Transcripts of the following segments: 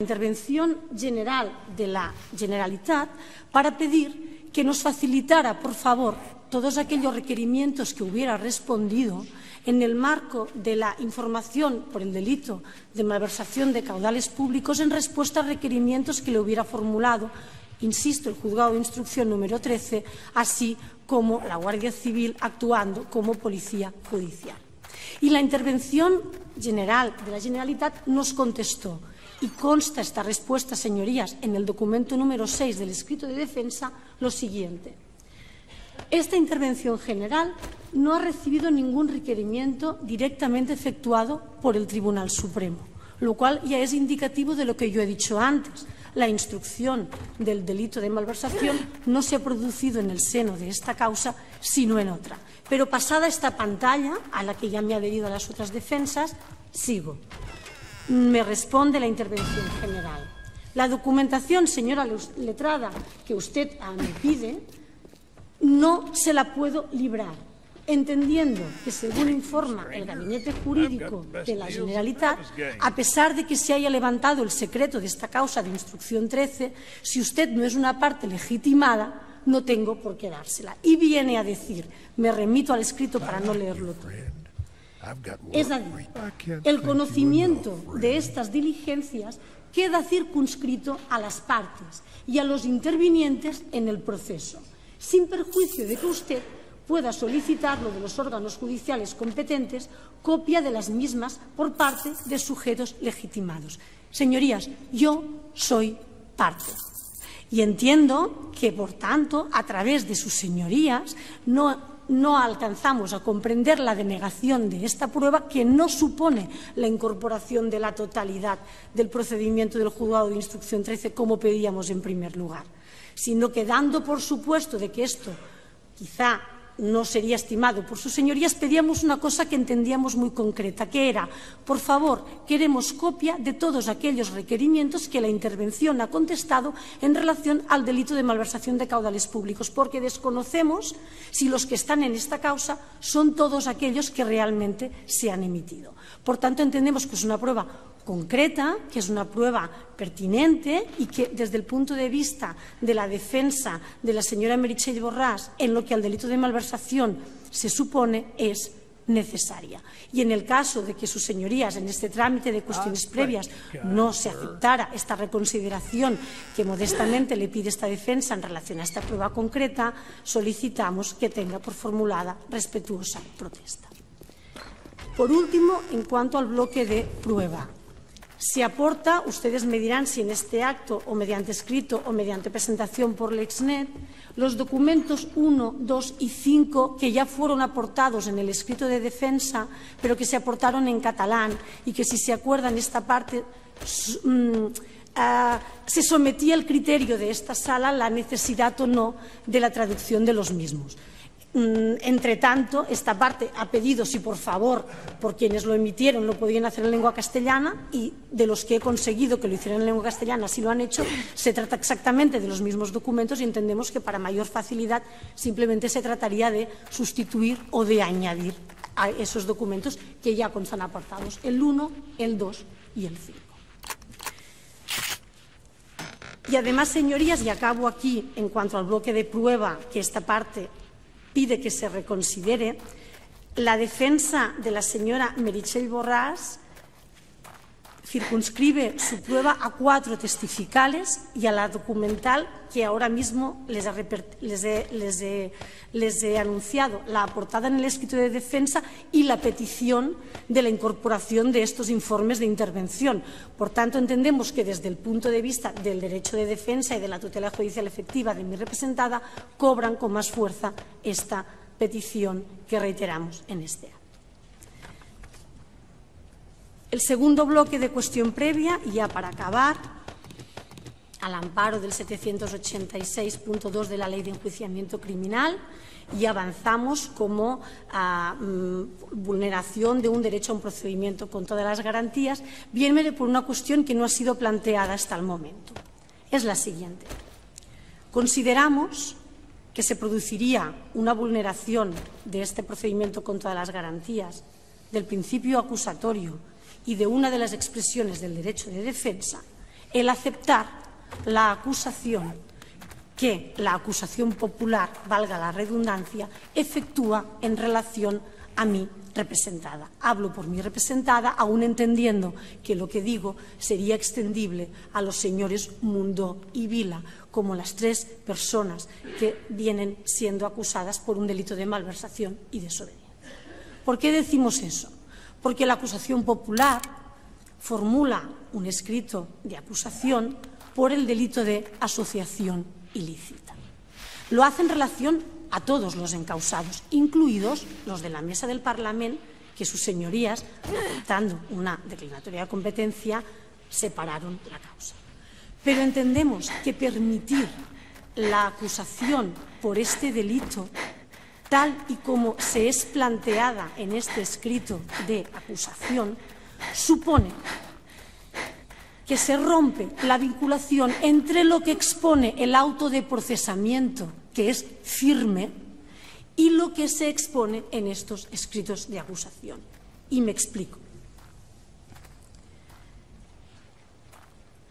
intervención general de la Generalitat para pedir que nos facilitara, por favor, todos aquellos requerimientos que hubiera respondido en el marco de la información por el delito de malversación de caudales públicos en respuesta a requerimientos que le hubiera formulado, insisto, el juzgado de instrucción número 13, así como la Guardia Civil actuando como policía judicial. Y la intervención general de la Generalitat nos contestó, y consta esta respuesta, señorías, en el documento número 6 del escrito de defensa, lo siguiente. Esta intervención general no ha recibido ningún requerimiento directamente efectuado por el Tribunal Supremo, lo cual ya es indicativo de lo que yo he dicho antes. La instrucción del delito de malversación no se ha producido en el seno de esta causa, sino en otra. Pero pasada esta pantalla, a la que ya me ha adherido a las otras defensas, sigo. Me responde la intervención general. La documentación, señora letrada, que usted me pide, no se la puedo librar, entendiendo que, según informa el Gabinete Jurídico de la Generalitat, a pesar de que se haya levantado el secreto de esta causa de instrucción 13, si usted no es una parte legitimada, no tengo por qué dársela. Y viene a decir, me remito al escrito para no leerlo todo. Es decir, el conocimiento de estas diligencias queda circunscrito a las partes y a los intervinientes en el proceso sin perjuicio de que usted pueda solicitarlo de los órganos judiciales competentes copia de las mismas por parte de sujetos legitimados. Señorías, yo soy parte. Y entiendo que, por tanto, a través de sus señorías, no, no, alcanzamos a comprender la denegación de esta prueba, que no supone la incorporación de la totalidad del procedimiento del juzgado de instrucción 13, como pedíamos en primer lugar sino que dando por supuesto de que esto quizá no sería estimado por sus señorías, pedíamos una cosa que entendíamos muy concreta, que era, por favor, queremos copia de todos aquellos requerimientos que la intervención ha contestado en relación al delito de malversación de caudales públicos, porque desconocemos si los que están en esta causa son todos aquellos que realmente se han emitido. Por tanto, entendemos que es una prueba concreta, que es una prueba pertinente y que desde el punto de vista de la defensa de la señora Meritxell Borràs en lo que al delito de malversación se supone es necesaria. Y en el caso de que sus señorías, en este trámite de cuestiones ah, previas, no se aceptara esta reconsideración que modestamente le pide esta defensa en relación a esta prueba concreta, solicitamos que tenga por formulada respetuosa protesta. Por último, en cuanto al bloque de prueba, se aporta, ustedes me dirán si en este acto o mediante escrito o mediante presentación por Lexnet, los documentos 1, 2 y 5 que ya fueron aportados en el escrito de defensa, pero que se aportaron en catalán y que, si se acuerdan, esta parte mm, ah, se sometía al criterio de esta sala la necesidad o no de la traducción de los mismos. Mm, entre tanto, esta parte ha pedido si por favor, por quienes lo emitieron, lo podían hacer en lengua castellana y de los que he conseguido que lo hicieran en lengua castellana, si lo han hecho, se trata exactamente de los mismos documentos y entendemos que para mayor facilidad simplemente se trataría de sustituir o de añadir a esos documentos que ya constan apartados, el 1, el 2 y el 5. Y además, señorías, y acabo aquí en cuanto al bloque de prueba que esta parte pide que se reconsidere, la defensa de la señora Merichel Borràs circunscribe su prueba a cuatro testificales y a la documental que ahora mismo les, he, anunciado, la aportada en el escrito de defensa y la petición de la incorporación de estos informes de intervención. Por tanto, entendemos que desde el punto de vista del derecho de defensa y de la tutela judicial efectiva de mi representada, cobran con más fuerza esta petición que reiteramos en este acto. El segundo bloque de cuestión previa, ya para acabar, al amparo del 786.2 de la Ley de Enjuiciamiento Criminal, y avanzamos como a, mm, vulneración de un derecho a un procedimiento con todas las garantías, viene por una cuestión que no ha sido planteada hasta el momento. Es la siguiente. Consideramos que se produciría una vulneración de este procedimiento con todas las garantías del principio acusatorio y de una de las expresiones del derecho de defensa el aceptar la acusación que la acusación popular, valga la redundancia, efectúa en relación a mí representada. Hablo por mi representada, aún entendiendo que lo que digo sería extendible a los señores Mundo y Vila, como las tres personas que vienen siendo acusadas por un delito de malversación y desobediencia. ¿Por qué decimos eso? Porque la acusación popular formula un escrito de acusación por el delito de asociación ilícita. Lo hace en relación a todos los encausados, incluidos los de la mesa del Parlamento, que sus señorías, dando una declinatoria de competencia, separaron la causa. Pero entendemos que permitir la acusación por este delito, tal y como se es planteada en este escrito de acusación, supone que se rompe la vinculación entre lo que expone el auto de procesamiento que es firme, y lo que se expone en estos escritos de acusación. Y me explico.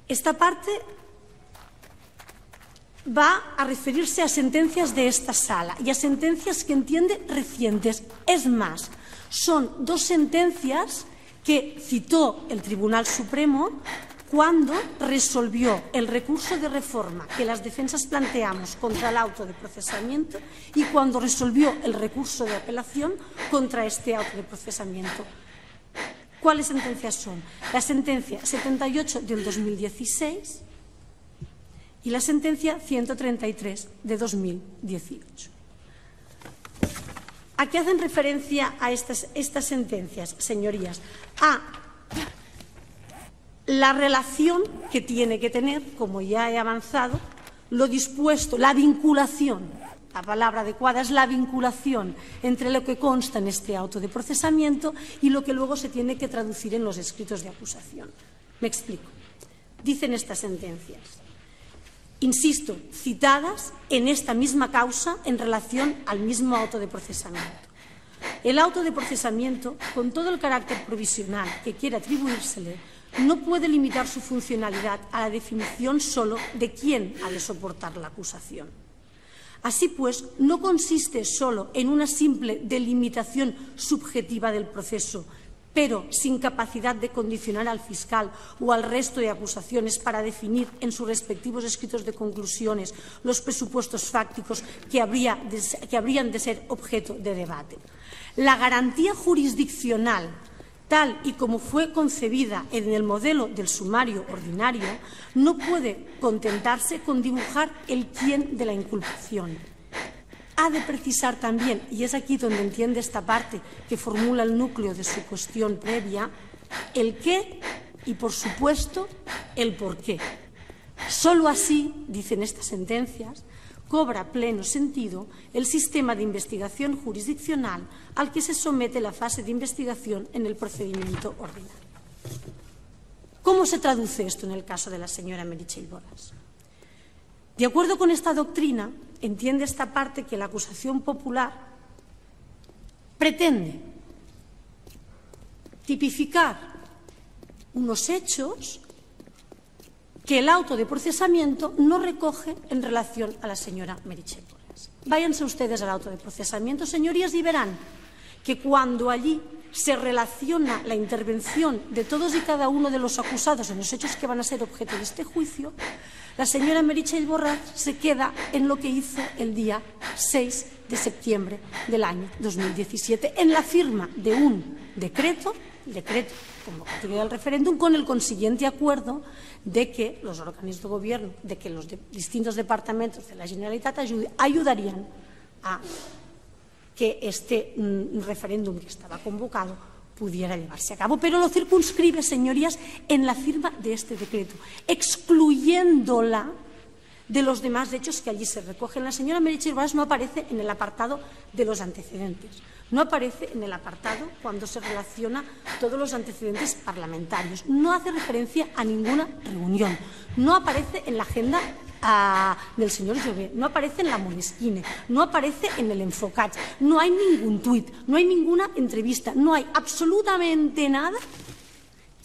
Esta parte va a referirse a sentencias de esta sala y a sentencias que entiende recientes. Es más, son dos sentencias que citó el Tribunal Supremo cuando resolvió el recurso de reforma que las defensas planteamos contra el auto de procesamiento y cuando resolvió el recurso de apelación contra este auto de procesamiento. ¿Cuáles sentencias son? La sentencia 78 del 2016 y la sentencia 133 de 2018. ¿A qué hacen referencia a estas, estas sentencias, señorías? A la relación que tiene que tener, como ya he avanzado, lo dispuesto, la vinculación, la palabra adecuada es la vinculación entre lo que consta en este auto de procesamiento y lo que luego se tiene que traducir en los escritos de acusación. Me explico. Dicen estas sentencias, insisto, citadas en esta misma causa en relación al mismo auto de procesamiento. El auto de procesamiento, con todo el carácter provisional que quiere atribuírsele, no puede limitar su funcionalidad a la definición solo de quién ha de soportar la acusación. Así pues, no consiste solo en una simple delimitación subjetiva del proceso, pero sin capacidad de condicionar al fiscal o al resto de acusaciones para definir en sus respectivos escritos de conclusiones los presupuestos fácticos que, habrían de ser objeto de debate. La garantía jurisdiccional tal y como fue concebida en el modelo del sumario ordinario, no puede contentarse con dibujar el quién de la inculpación. Ha de precisar también, y es aquí donde entiende esta parte que formula el núcleo de su cuestión previa, el qué y, por supuesto, el por qué. Solo así, dicen estas sentencias, cobra pleno sentido el sistema de investigación jurisdiccional al que se somete la fase de investigación en el procedimiento ordinario. ¿Cómo se traduce esto en el caso de la señora Merichel Borras? De acuerdo con esta doctrina, entiende esta parte que la acusación popular pretende tipificar unos hechos que el auto de procesamiento no recoge en relación a la señora Merichel Váyanse ustedes al auto de procesamiento, señorías, y verán que cuando allí se relaciona la intervención de todos y cada uno de los acusados en los hechos que van a ser objeto de este juicio, la señora Merichel Borras se queda en lo que hizo el día 6 de septiembre del año 2017, en la firma de un decreto, decreto convocatoria del referéndum, con el consiguiente acuerdo de que los organismos de gobierno, de que los distintos departamentos de la Generalitat ayudarían a que este mm, referéndum que estaba convocado pudiera llevarse a cabo. Pero lo circunscribe, señorías, en la firma de este decreto, excluyéndola de los demás hechos que allí se recogen. La señora Merichel Valls no aparece en el apartado de los antecedentes. No aparece en el apartado cuando se relaciona todos los antecedentes parlamentarios. No hace referencia a ninguna reunión. No aparece en la agenda del señor Llobet, no aparece en la Monesquine, no aparece en el Enfocat, no hay ningún tuit, no hay ninguna entrevista, no hay absolutamente nada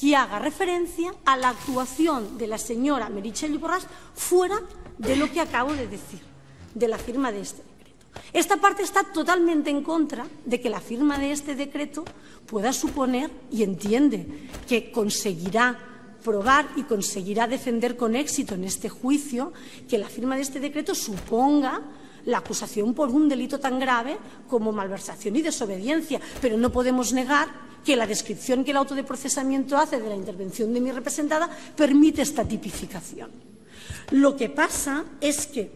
que haga referencia a la actuación de la señora Merichel Borrás fuera de lo que acabo de decir, de la firma de este decreto. Esta parte está totalmente en contra de que la firma de este decreto pueda suponer y entiende que conseguirá probar y conseguirá defender con éxito en este juicio que la firma de este decreto suponga la acusación por un delito tan grave como malversación y desobediencia. Pero no podemos negar que la descripción que el auto de procesamiento hace de la intervención de mi representada permite esta tipificación. Lo que pasa es que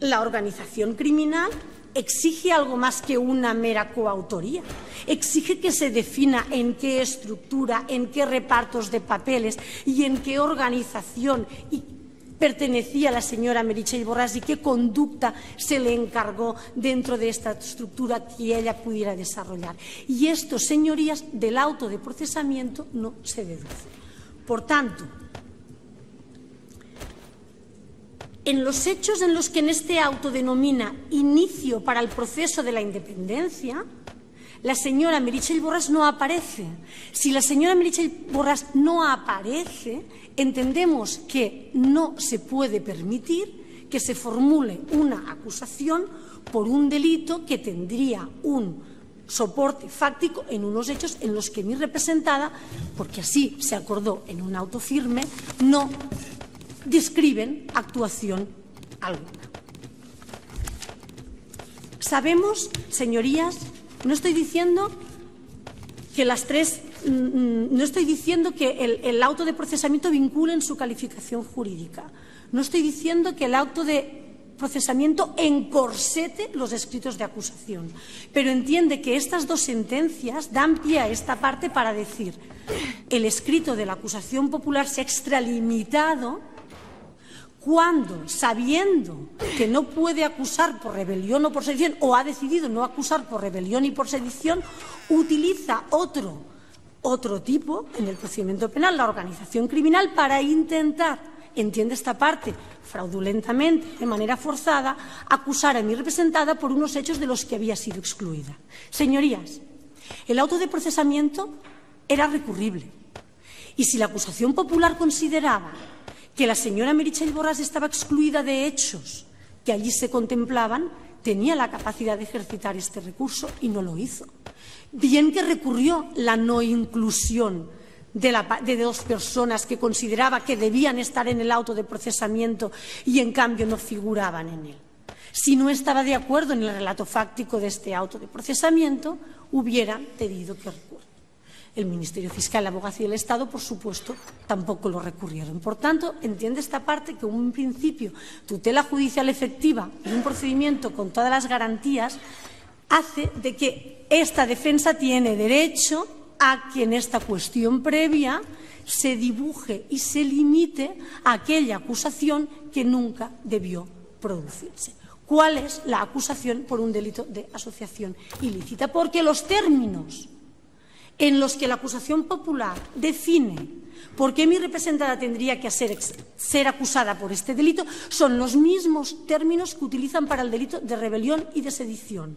la organización criminal exige algo más que una mera coautoría. Exige que se defina en qué estructura, en qué repartos de papeles y en qué organización pertenecía la señora Merichel Borrás y qué conducta se le encargó dentro de esta estructura que ella pudiera desarrollar. Y esto, señorías, del auto de procesamiento no se deduce. Por tanto, en los hechos en los que en este auto denomina inicio para el proceso de la independencia, la señora Merichel Borras no aparece. Si la señora Merichel Borras no aparece, entendemos que no se puede permitir que se formule una acusación por un delito que tendría un soporte fáctico en unos hechos en los que mi representada, porque así se acordó en un auto firme, no describen actuación alguna. Sabemos, señorías, no estoy diciendo que las tres, mm, mm, no estoy diciendo que el, auto de procesamiento vincule en su calificación jurídica. No estoy diciendo que el auto de procesamiento encorsete los escritos de acusación. Pero entiende que estas dos sentencias dan pie a esta parte para decir el escrito de la acusación popular se ha extralimitado cuando, sabiendo que no puede acusar por rebelión o por sedición, o ha decidido no acusar por rebelión y por sedición, utiliza otro, otro tipo en el procedimiento penal, la organización criminal, para intentar, entiende esta parte, fraudulentamente, de manera forzada, acusar a mi representada por unos hechos de los que había sido excluida. Señorías, el auto de procesamiento era recurrible. Y si la acusación popular consideraba que la señora Merichel Borras estaba excluida de hechos que allí se contemplaban, tenía la capacidad de ejercitar este recurso y no lo hizo. Bien que recurrió la no inclusión de, dos personas que consideraba que debían estar en el auto de procesamiento y en cambio no figuraban en él. Si no estaba de acuerdo en el relato fáctico de este auto de procesamiento, hubiera pedido que recurra. El Ministerio Fiscal, la Abogacía del Estado, por supuesto, tampoco lo recurrieron. Por tanto, entiende esta parte que un principio tutela judicial efectiva y un procedimiento con todas las garantías hace de que esta defensa tiene derecho a que en esta cuestión previa se dibuje y se limite a aquella acusación que nunca debió producirse. ¿Cuál es la acusación por un delito de asociación ilícita? Porque los términos en los que la acusación popular define por qué mi representada tendría que ser, acusada por este delito son los mismos términos que utilizan para el delito de rebelión y de sedición,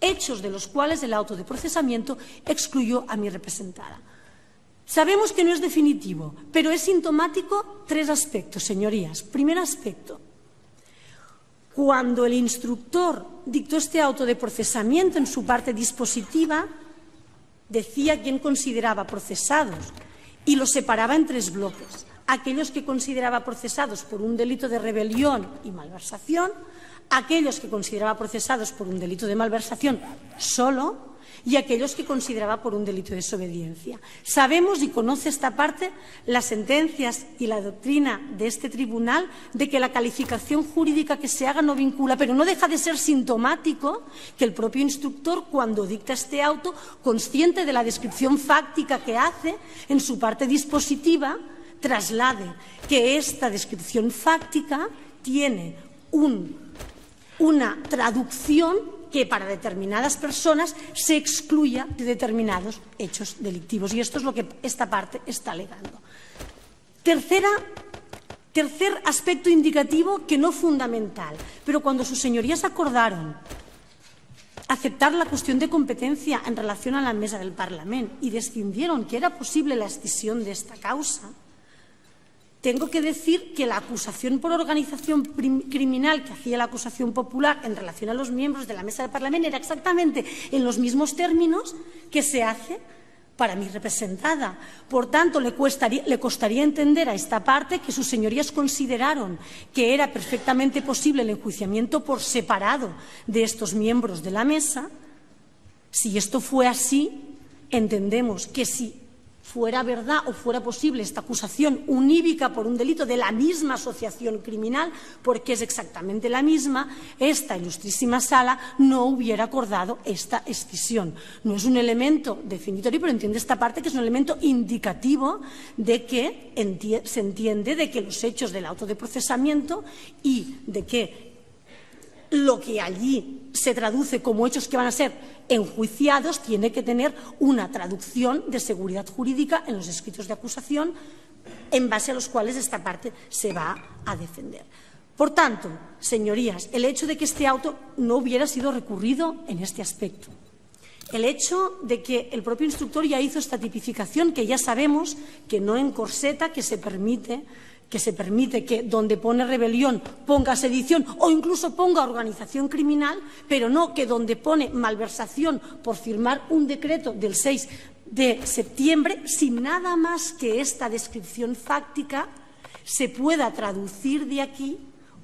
hechos de los cuales el auto de procesamiento excluyó a mi representada. Sabemos que no es definitivo, pero es sintomático tres aspectos, señorías. Primer aspecto, cuando el instructor dictó este auto de procesamiento en su parte dispositiva, decía quién consideraba procesados y los separaba en tres bloques. Aquellos que consideraba procesados por un delito de rebelión y malversación, aquellos que consideraba procesados por un delito de malversación solo y aquellos que consideraba por un delito de desobediencia. Sabemos y conoce esta parte las sentencias y la doctrina de este tribunal de que la calificación jurídica que se haga no vincula, pero no deja de ser sintomático que el propio instructor, cuando dicta este auto, consciente de la descripción fáctica que hace en su parte dispositiva, traslade que esta descripción fáctica tiene una traducción que para determinadas personas se excluya de determinados hechos delictivos. Y esto es lo que esta parte está alegando. Tercera, tercer aspecto indicativo que no fundamental, pero cuando sus señorías acordaron aceptar la cuestión de competencia en relación a la mesa del Parlamento y descindieron que era posible la escisión de esta causa, tengo que decir que la acusación por organización criminal que hacía la acusación popular en relación a los miembros de la mesa del Parlamento era exactamente en los mismos términos que se hace para mi representada. Por tanto, le, le, costaría entender a esta parte que sus señorías consideraron que era perfectamente posible el enjuiciamiento por separado de estos miembros de la mesa. Si esto fue así, entendemos que si fuera verdad o fuera posible esta acusación unívica por un delito de la misma asociación criminal, porque es exactamente la misma, esta ilustrísima sala no hubiera acordado esta escisión. No es un elemento definitorio, pero entiende esta parte que es un elemento indicativo de que se entiende de que los hechos del auto de procesamiento y de que lo que allí se traduce como hechos que van a ser enjuiciados tiene que tener una traducción de seguridad jurídica en los escritos de acusación en base a los cuales esta parte se va a defender. Por tanto, señorías, el hecho de que este auto no hubiera sido recurrido en este aspecto, el hecho de que el propio instructor ya hizo esta tipificación, que ya sabemos que no encorseta, que se permite que se permite que donde pone rebelión ponga sedición o incluso ponga organización criminal, pero no que donde pone malversación por firmar un decreto del 6 de septiembre, sin nada más que esta descripción fáctica, se pueda traducir de aquí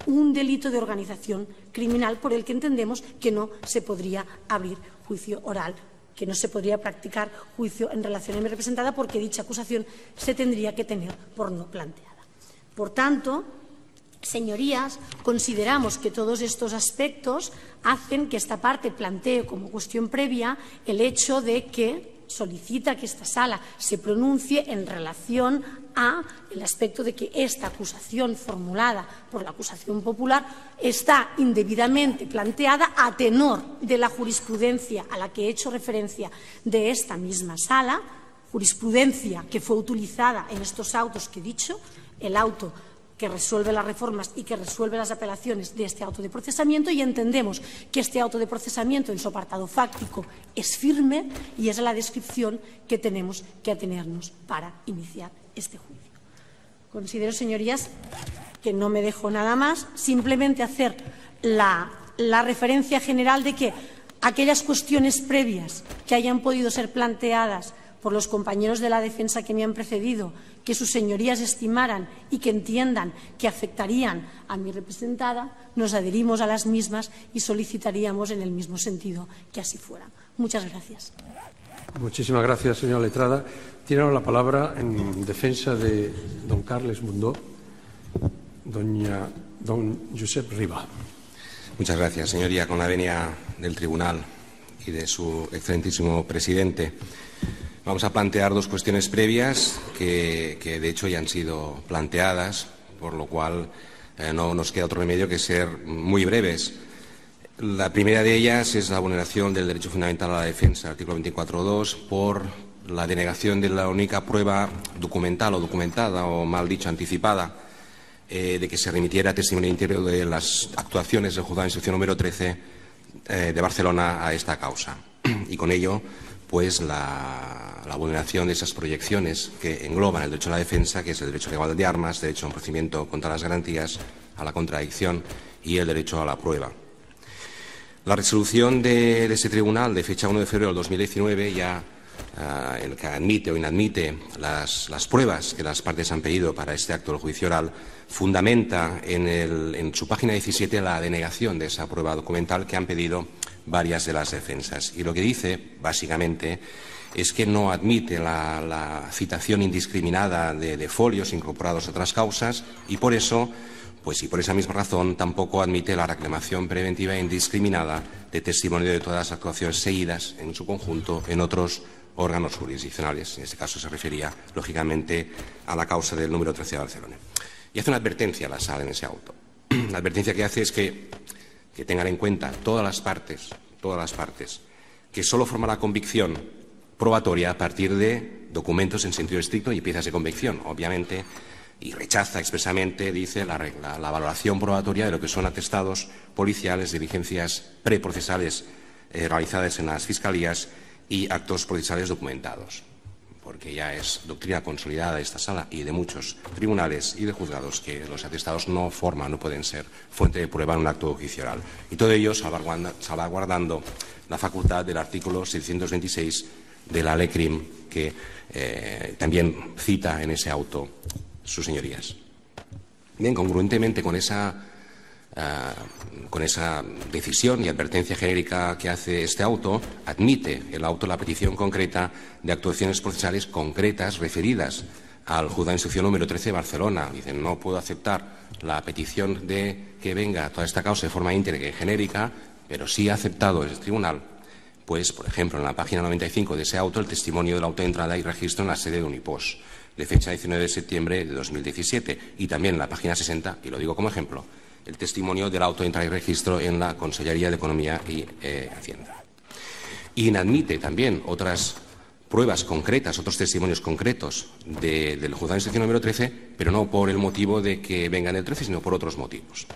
un delito de organización criminal por el que entendemos que no se podría abrir juicio oral que no se podría practicar juicio en relación a mi representada porque dicha acusación se tendría que tener por no planteada. Por tanto, señorías, consideramos que todos estos aspectos hacen que esta parte plantee como cuestión previa el hecho de que solicita que esta sala se pronuncie en relación a el aspecto de que esta acusación formulada por la acusación popular está indebidamente planteada a tenor de la jurisprudencia a la que he hecho referencia de esta misma sala, jurisprudencia que fue utilizada en estos autos que he dicho, el auto que resuelve las reformas y que resuelve las apelaciones de este auto de procesamiento y entendemos que este auto de procesamiento en su apartado fáctico es firme y es la descripción que tenemos que atenernos para iniciar este juicio. Considero, señorías, que no me dejo nada más, simplemente hacer la, la referencia general de que aquellas cuestiones previas que hayan podido ser planteadas por los compañeros de la defensa que me han precedido, que sus señorías estimaran y que entiendan que afectarían a mi representada, nos adherimos a las mismas y solicitaríamos en el mismo sentido que así fuera. Muchas gracias. Muchísimas gracias, señora letrada. Tiene ahora la palabra en defensa de don Carles Mundó, doña, don Josep Riba. Muchas gracias, señoría. Con la venia del tribunal y de su excelentísimo presidente. Vamos a plantear dos cuestiones previas que, de hecho ya han sido planteadas, por lo cual eh, no nos queda otro remedio que ser muy breves. La primera de ellas es la vulneración del derecho fundamental a la defensa, artículo 24.2, por la denegación de la única prueba documental o documentada, o mal dicho, anticipada, eh, de que se remitiera testimonio interior de las actuaciones del juzgado de instrucción número 13 eh, de Barcelona a esta causa. Y con ello pues la, vulneración de esas proyecciones que engloban el derecho a la defensa, que es el derecho a la igualdad de armas, derecho a un procedimiento contra las garantías, a la contradicción y el derecho a la prueba. La resolución de, ese tribunal de fecha 1 de febrero del 2019 ya ah, en el que admite o inadmite las, pruebas que las partes han pedido para este acto del juicio oral, fundamenta en, en, su página 17 la denegación de esa prueba documental que han pedido varias de las defensas. Y lo que dice, básicamente, es que no admite la, citación indiscriminada de, folios incorporados a otras causas y por eso, pues y por esa misma razón, tampoco admite la reclamación preventiva indiscriminada de testimonio de todas las actuaciones seguidas en su conjunto en otros órganos jurisdiccionales. En este caso se refería, lógicamente, a la causa del número 13 de Barcelona. Y hace una advertencia a la sala en ese auto. La advertencia que hace es que que tengan en cuenta todas las partes, todas las partes, que solo forma la convicción probatoria a partir de documentos en sentido estricto y piezas de convicción, obviamente, y rechaza expresamente, dice, la, la valoración probatoria de lo que son atestados policiales, diligencias preprocesales eh, realizadas en las fiscalías y actos procesales documentados, porque ya es doctrina consolidada de esta sala y de muchos tribunales y de juzgados que los atestados no forman, no pueden ser fuente de prueba en un acto juicio oral. Y todo ello salvaguardando la facultad del artículo 626 de la ley CRIM, que eh, también cita en ese auto sus señorías. Bien, congruentemente con esa, eh, con esa decisión y advertencia genérica que hace este auto, admite el auto la petición concreta de actuaciones procesales concretas referidas al juzgado de instrucción número 13 de Barcelona. Dicen, no puedo aceptar la petición de que venga toda esta causa de forma íntegra y genérica, pero sí ha aceptado el tribunal pues, por ejemplo, en la página 95 de ese auto, el testimonio de la auto de entrada y registro en la sede de Unipos, de fecha 19 de septiembre de 2017, y también en la página 60, y lo digo como ejemplo, el testimonio del auto de entrada y registro en la Consellería de Economía y eh, Hacienda. Y inadmite también otras pruebas concretas, otros testimonios concretos del juzgado de instrucción número 13, pero no por el motivo de que vengan el 13, sino por otros motivos.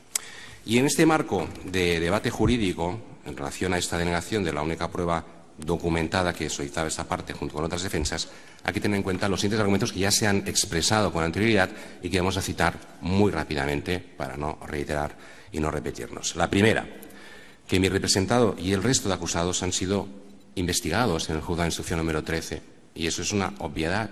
Y en este marco de debate jurídico, en relación a esta denegación de la única prueba documentada que solicitaba esta parte junto con otras defensas, hay que tener en cuenta los siguientes argumentos que ya se han expresado con anterioridad y que vamos a citar muy rápidamente para no reiterar y no repetirnos. La primera, que mi representado y el resto de acusados han sido investigados en el juzgado de instrucción número 13 y eso es una obviedad.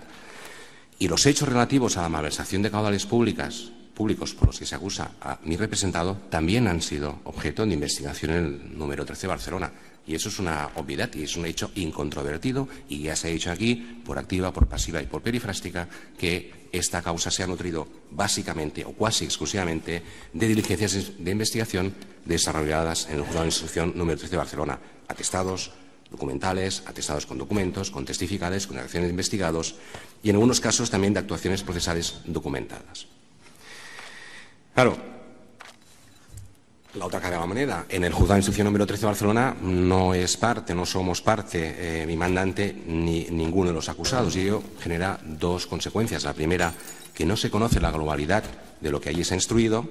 Y los hechos relativos a la malversación de caudales públicas públicos por los que se acusa a mi representado también han sido objeto de investigación en el número 13 de Barcelona. Y eso es una obviedad y es un hecho incontrovertido y ya se ha dicho aquí, por activa, por pasiva y por perifrástica, que esta causa se ha nutrido básicamente o casi exclusivamente de diligencias de investigación desarrolladas en el juzgado de instrucción número 13 de Barcelona. Atestados, documentales, atestados con documentos, con testificales, con acciones investigados y en algunos casos también de actuaciones procesales documentadas. Claro, la otra cara de la moneda. En el juzgado de instrucción número 13 de Barcelona no es parte, no somos parte, eh, mi mandante ni ninguno de los acusados. Y ello genera dos consecuencias. La primera, que no se conoce la globalidad de lo que allí se ha instruido,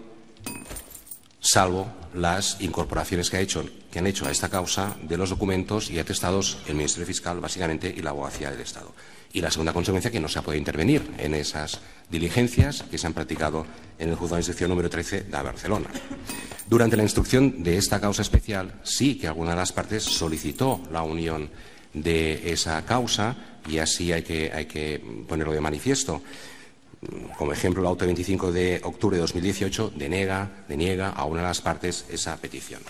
salvo las incorporaciones que, ha hecho, que han hecho a esta causa de los documentos y atestados el Ministerio Fiscal, básicamente, y la abogacía del Estado. Y la segunda consecuencia, que no se ha podido intervenir en esas diligencias que se han practicado en el juzgado de instrucción número 13 de Barcelona. Durante la instrucción de esta causa especial, sí que alguna de las partes solicitó la unión de esa causa y así hay que, hay que ponerlo de manifiesto. Como ejemplo, el auto 25 de octubre de 2018 denega, deniega a una de las partes esa petición.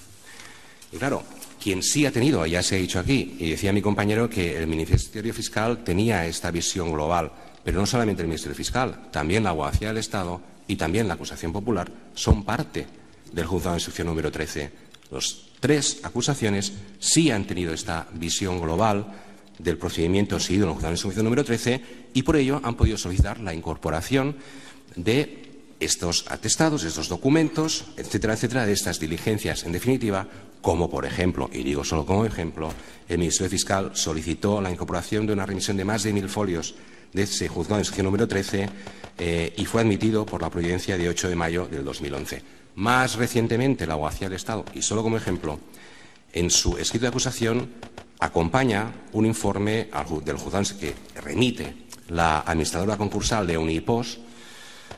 Y claro, quien sí ha tenido, ya se ha dicho aquí, y decía mi compañero que el Ministerio Fiscal tenía esta visión global, pero no solamente el Ministerio Fiscal, también la Abogacía del Estado y también la acusación popular son parte del juzgado de instrucción número 13. Las tres acusaciones sí han tenido esta visión global del procedimiento seguido en el juzgado de instrucción número 13 y por ello han podido solicitar la incorporación de estos atestados, estos documentos, etcétera, etcétera, de estas diligencias, en definitiva, como por ejemplo, y digo solo como ejemplo, el Ministerio Fiscal solicitó la incorporación de una remisión de más de mil folios de ese juzgado de instrucción número 13 eh, y fue admitido por la providencia de 8 de mayo del 2011. Más recientemente, la abogacía del Estado, y solo como ejemplo, en su escrito de acusación acompaña un informe del juzgado que remite la administradora concursal de Unipos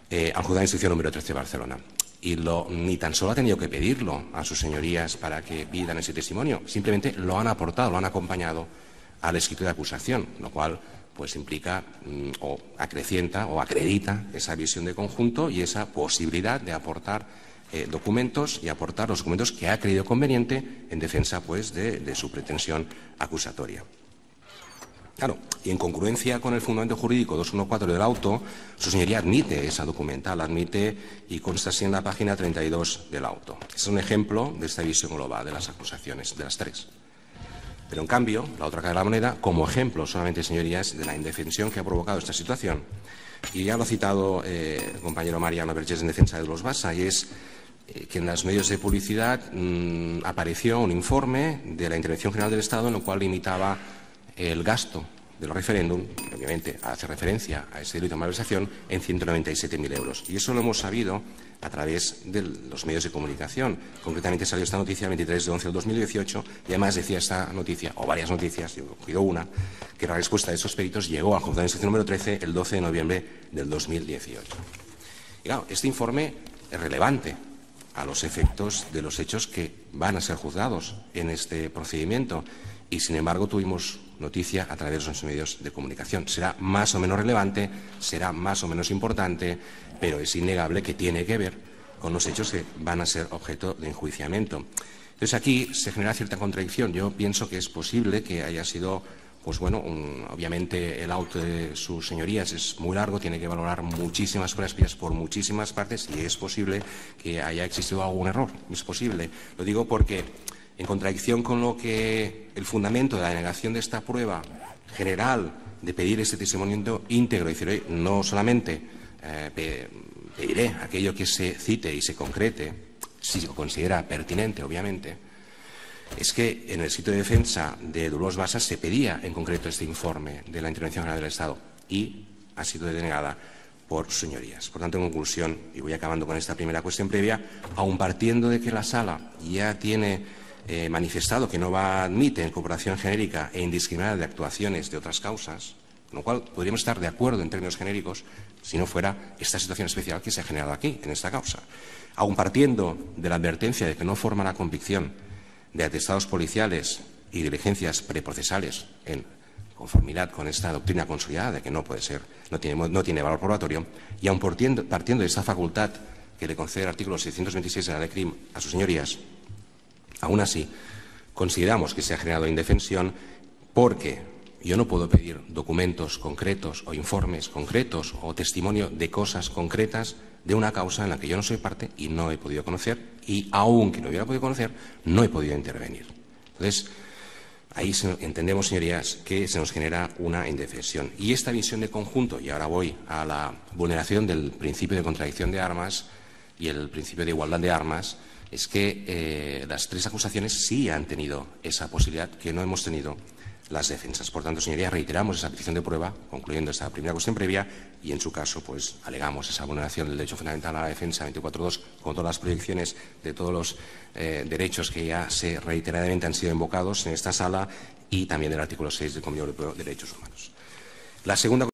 eh, al juzgado de instrucción número 13 de Barcelona y ni tan solo ha tenido que pedirlo a sus señorías para que pidan ese testimonio, simplemente lo han aportado, lo han acompañado al escrito de acusación, lo cual pues implica mm, o acrecienta o acredita esa visión de conjunto y esa posibilidad de aportar eh, documentos y aportar los documentos que ha creído conveniente en defensa pues de su pretensión acusatoria. Claro, y en congruencia con el fundamento jurídico 214 del auto, su señoría admite esa documental, admite y consta así en la página 32 del auto. Es un ejemplo de esta visión global de las acusaciones, de las tres. Pero en cambio, la otra cara de la moneda, como ejemplo solamente, señorías, de la indefensión que ha provocado esta situación, y ya lo ha citado eh, el compañero Mariano Vergés en defensa de los Basa, y es eh, que en los medios de publicidad mm, apareció un informe de la Intervención General del Estado en el cual limitaba el gasto del referéndum, obviamente hace referencia a ese delito de malversación, en 197.000 euros. Y eso lo hemos sabido a través de los medios de comunicación. Concretamente salió esta noticia el 23 de 11 del 2018 y además decía esta noticia, o varias noticias, yo cuido una, que la respuesta de esos peritos llegó al juzgado de instrucción número 13 el 12 de noviembre del 2018. Y claro, este informe es relevante a los efectos de los hechos que van a ser juzgados en este procedimiento y, sin embargo, tuvimos noticia a través de los medios de comunicación. Será más o menos relevante, será más o menos importante, pero es innegable que tiene que ver con los hechos que van a ser objeto de enjuiciamiento. Entonces, aquí se genera cierta contradicción. Yo pienso que es posible que haya sido, pues bueno, obviamente el auto de sus señorías es muy largo, tiene que valorar muchísimas pruebas por muchísimas partes y es posible que haya existido algún error. Es posible. Lo digo porque en contradicción con lo que el fundamento de la denegación de esta prueba general de pedir este testimonio íntegro, decir, no solamente eh, pediré aquello que se cite y se concrete, si se considera pertinente, obviamente, es que en el sitio de defensa de Duros Basas se pedía en concreto este informe de la Intervención General del Estado y ha sido denegada por señorías. Por tanto, en conclusión, y voy acabando con esta primera cuestión previa, aun partiendo de que la sala ya tiene eh, manifestado que no va, admite en cooperación genérica e indiscriminada de actuaciones de otras causas, con lo cual podríamos estar de acuerdo en términos genéricos si no fuera esta situación especial que se ha generado aquí, en esta causa. Aun partiendo de la advertencia de que no forma la convicción de atestados policiales y diligencias preprocesales en conformidad con esta doctrina consolidada de que no puede ser, no tiene, no tiene valor probatorio, y aun partiendo, partiendo de esta facultad que le concede el artículo 626 de la ley CRIM a sus señorías, Aún así, consideramos que se ha generado indefensión porque yo no puedo pedir documentos concretos o informes concretos o testimonio de cosas concretas de una causa en la que yo no soy parte y no he podido conocer y aunque no hubiera podido conocer, no he podido intervenir. Entonces, ahí entendemos, señorías, que se nos genera una indefensión. Y esta visión de conjunto, y ahora voy a la vulneración del principio de contradicción de armas y el principio de igualdad de armas, es que eh, las tres acusaciones sí han tenido esa posibilidad que no hemos tenido las defensas. Por tanto, señorías, reiteramos esa petición de prueba, concluyendo esta primera cuestión previa, y en su caso, pues alegamos esa vulneración del derecho fundamental a la defensa 24.2 con todas las proyecciones de todos los eh, derechos que ya se reiteradamente han sido invocados en esta sala y también del artículo 6 del Convenio Europeo de Derechos Humanos. La segunda